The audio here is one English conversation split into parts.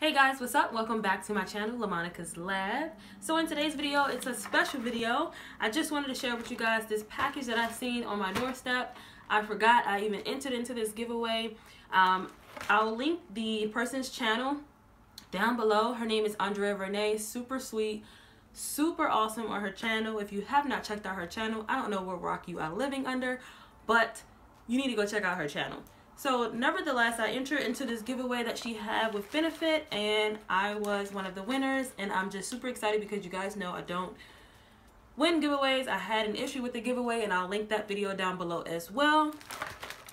Hey guys, what's up? Welcome back to my channel, LaMonica's Lab. So in today's video, it's a special video. I just wanted to share with you guys this package that I've seen on my doorstep. I forgot I even entered into this giveaway. Um, I'll link the person's channel down below. Her name is Andrea Renee, super sweet, super awesome on her channel. If you have not checked out her channel, I don't know what rock you are living under, but you need to go check out her channel. So nevertheless, I entered into this giveaway that she had with Benefit and I was one of the winners and I'm just super excited because you guys know I don't win giveaways. I had an issue with the giveaway and I'll link that video down below as well.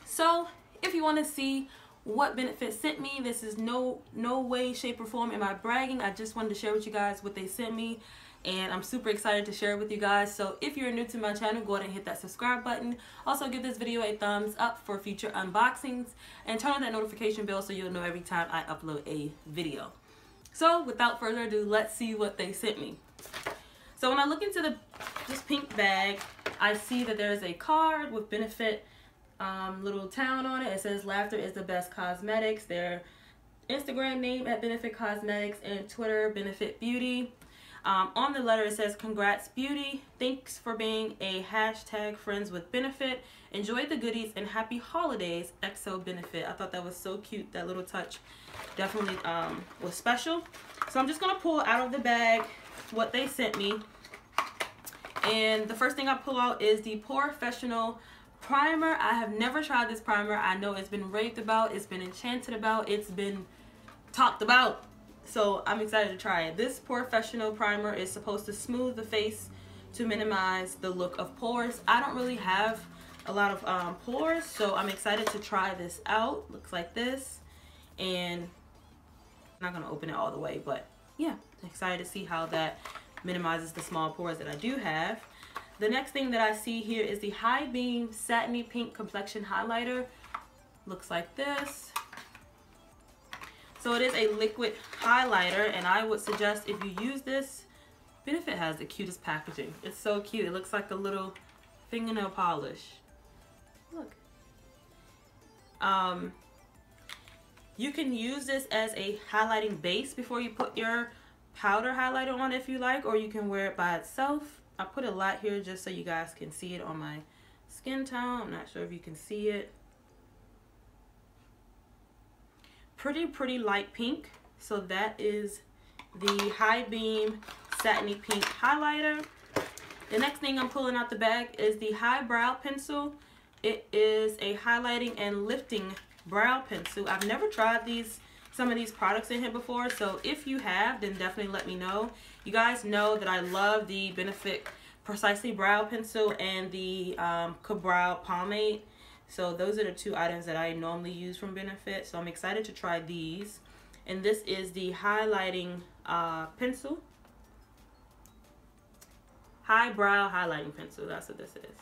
So if you want to see what Benefit sent me, this is no no way, shape, or form am I bragging. I just wanted to share with you guys what they sent me and I'm super excited to share it with you guys. So if you're new to my channel, go ahead and hit that subscribe button. Also give this video a thumbs up for future unboxings and turn on that notification bell so you'll know every time I upload a video. So without further ado, let's see what they sent me. So when I look into the this pink bag, I see that there's a card with Benefit um, little town on it. It says laughter is the best cosmetics. Their Instagram name at Benefit Cosmetics and Twitter Benefit Beauty. Um, on the letter it says, congrats beauty. Thanks for being a hashtag friends with benefit. Enjoy the goodies and happy holidays, XO benefit. I thought that was so cute. That little touch definitely um, was special. So I'm just going to pull out of the bag what they sent me. And the first thing I pull out is the POREfessional primer. I have never tried this primer. I know it's been raved about. It's been enchanted about. It's been talked about so I'm excited to try it. This POREfessional primer is supposed to smooth the face to minimize the look of pores. I don't really have a lot of um, pores, so I'm excited to try this out. Looks like this. And I'm not to open it all the way, but yeah, excited to see how that minimizes the small pores that I do have. The next thing that I see here is the High Beam Satiny Pink Complexion Highlighter. Looks like this. So it is a liquid highlighter and I would suggest if you use this, Benefit has the cutest packaging. It's so cute. It looks like a little fingernail polish. Look. Um, you can use this as a highlighting base before you put your powder highlighter on if you like, or you can wear it by itself. I put a lot here just so you guys can see it on my skin tone. I'm not sure if you can see it. Pretty, pretty light pink. So that is the High Beam Satiny Pink Highlighter. The next thing I'm pulling out the bag is the High Brow Pencil. It is a highlighting and lifting brow pencil. I've never tried these some of these products in here before, so if you have, then definitely let me know. You guys know that I love the Benefit Precisely Brow Pencil and the um, Ka-Brow Pomade. So those are the two items that I normally use from Benefit. So I'm excited to try these. And this is the highlighting uh, pencil. High brow highlighting pencil. That's what this is.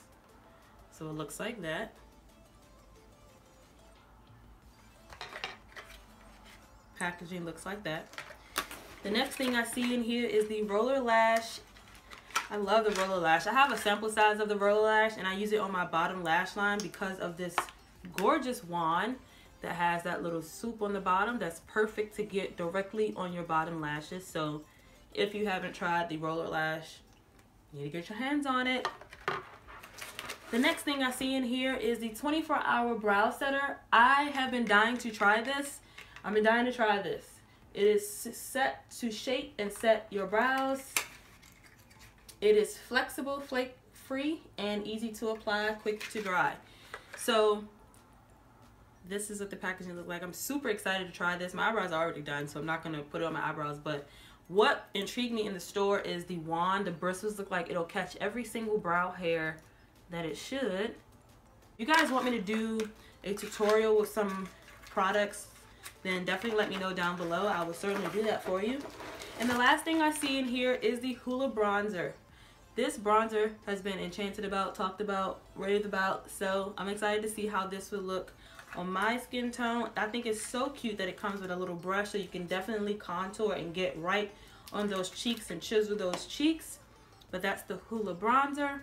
So it looks like that. Packaging looks like that. The next thing I see in here is the Roller Lash I love the roller lash. I have a sample size of the roller lash and I use it on my bottom lash line because of this gorgeous wand that has that little swoop on the bottom that's perfect to get directly on your bottom lashes. So if you haven't tried the roller lash, you need to get your hands on it. The next thing I see in here is the 24 hour brow setter. I have been dying to try this. I've been dying to try this. It is set to shape and set your brows it is flexible, flake free, and easy to apply, quick to dry. So this is what the packaging looks like. I'm super excited to try this. My eyebrows are already done, so I'm not going to put it on my eyebrows. But what intrigued me in the store is the wand. The bristles look like it'll catch every single brow hair that it should. You guys want me to do a tutorial with some products, then definitely let me know down below. I will certainly do that for you. And the last thing I see in here is the Hoola Bronzer. This bronzer has been enchanted about, talked about, raved about, so I'm excited to see how this would look on my skin tone. I think it's so cute that it comes with a little brush so you can definitely contour and get right on those cheeks and chisel those cheeks. But that's the Hoola bronzer.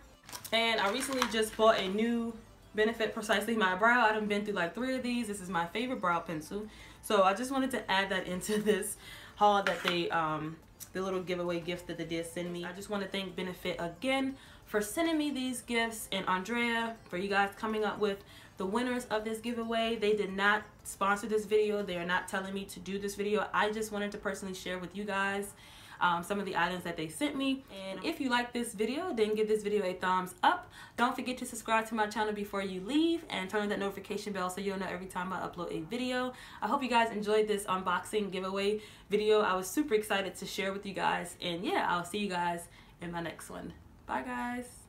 And I recently just bought a new Benefit Precisely My Brow. I've been through like three of these. This is my favorite brow pencil. So I just wanted to add that into this haul that they um the little giveaway gift that they did send me. I just want to thank Benefit again for sending me these gifts and Andrea for you guys coming up with the winners of this giveaway. They did not sponsor this video. They are not telling me to do this video. I just wanted to personally share with you guys um, some of the items that they sent me. And if you like this video, then give this video a thumbs up. Don't forget to subscribe to my channel before you leave and turn on that notification bell so you'll know every time I upload a video. I hope you guys enjoyed this unboxing giveaway video. I was super excited to share with you guys. And yeah, I'll see you guys in my next one. Bye guys.